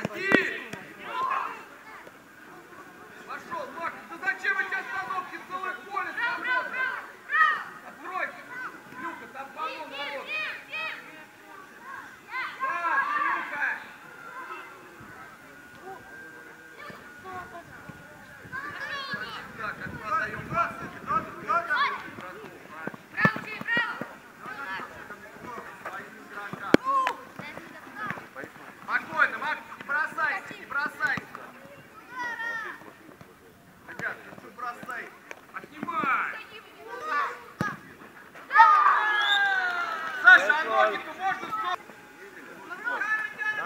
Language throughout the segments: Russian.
I think.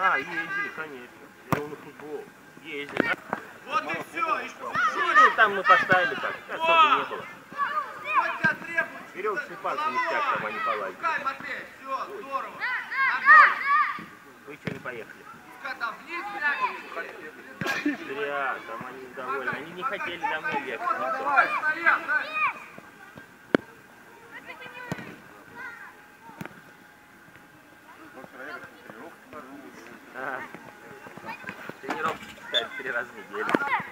А, ездили, конечно. Я на футбол. Ездили. Вот и все. И что Ну, там мы поставили так. Особо не было. тебя требует? Веревочный парк у них так, там они полазили. Пускай, Матвей, все, здорово. Ногой. Вы еще не поехали. Пускай там вниз. Зря, там они недовольны. Они не хотели домой ехать. Вот, давай, стоять, дай. as Miguel.